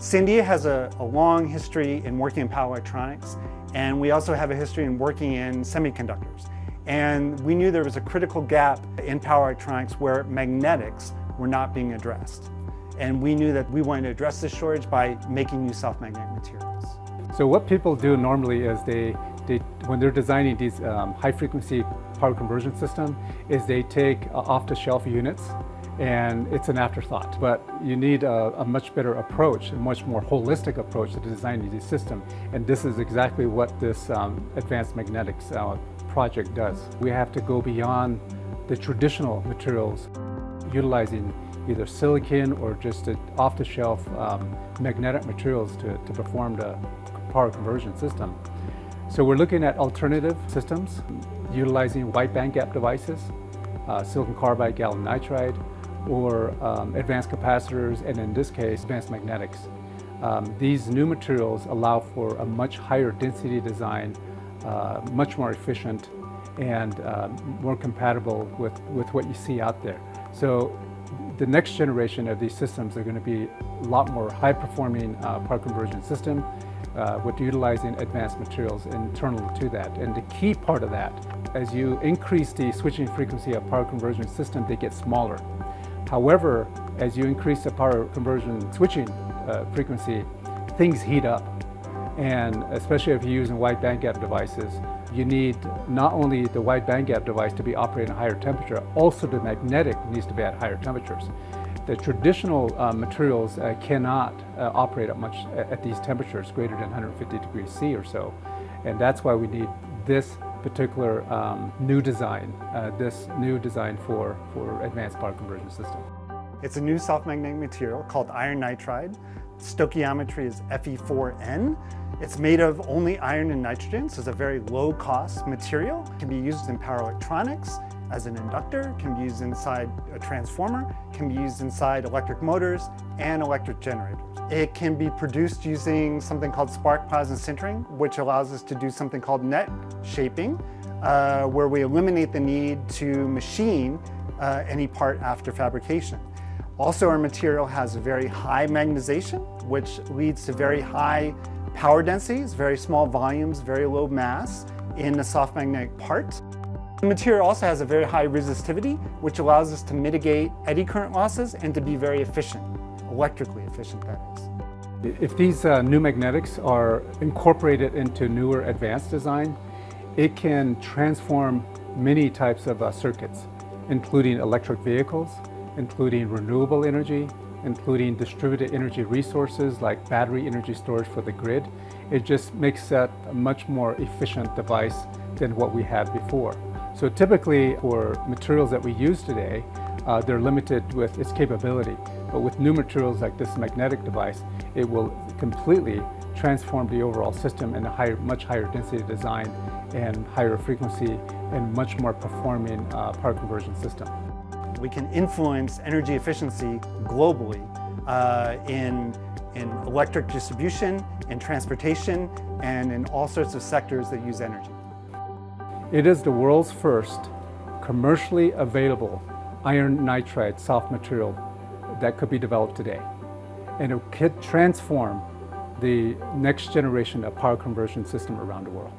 Sandia has a, a, long history in working in power electronics, and we also have a history in working in semiconductors. And we knew there was a critical gap in power electronics where magnetics were not being addressed. And we knew that we wanted to address this shortage by making new soft magnetic materials. So what people do normally is they, they when they're designing these um, high frequency power conversion system, is they take uh, off-the-shelf units and it's an afterthought. But you need a, a, much better approach, a much more holistic approach to designing the system. And this is exactly what this um, advanced magnetics uh, project does. We have to go beyond the traditional materials, utilizing either silicon or just off-the-shelf um, magnetic materials to, to perform the power conversion system. So we're looking at alternative systems, utilizing wide bandgap devices, uh, silicon carbide, gallium nitride, or um, advanced capacitors, and in this case, advanced magnetics. Um, these new materials allow for a much higher density design, uh, much more efficient, and uh, more compatible with, with what you see out there. So the next generation of these systems are going to be a lot more high-performing uh, power conversion system uh, with utilizing advanced materials internal to that. And the key part of that, as you increase the switching frequency of power conversion system, they get smaller. However, as you increase the power conversion switching uh, frequency, things heat up. And especially if you're using wide bandgap devices, you need not only the wide bandgap device to be operating at higher temperature, also the magnetic needs to be at higher temperatures. The traditional uh, materials uh, cannot uh, operate at much at these temperatures greater than 150 degrees C or so. And that's why we need this particular um, new design, uh, this new design for, for advanced power conversion system. It's a new soft magnetic material called iron nitride. Stoichiometry is Fe4N. It's made of only iron and nitrogen, so it's a very low cost material. It can be used in power electronics as an inductor, can be used inside a transformer, can be used inside electric motors and electric generators. It can be produced using something called spark plasma sintering, which allows us to do something called net shaping, uh, where we eliminate the need to machine uh, any part after fabrication. Also, our material has very high magnetization, which leads to very high power densities, very small volumes, very low mass in the soft magnetic part. The material also has a very high resistivity, which allows us to mitigate eddy current losses and to be very efficient, electrically efficient that is. If these uh, new magnetics are incorporated into newer advanced design, it can transform many types of uh, circuits, including electric vehicles, including renewable energy, including distributed energy resources like battery energy storage for the grid. It just makes that a much more efficient device than what we had before. So typically for materials that we use today, uh, they're limited with its capability. But with new materials like this magnetic device, it will completely transform the overall system in a higher, much higher density design and higher frequency and much more performing uh, power conversion system we can influence energy efficiency globally uh, in, in electric distribution, in transportation, and in all sorts of sectors that use energy. It is the world's first commercially available iron nitride soft material that could be developed today. And it could transform the next generation of power conversion system around the world.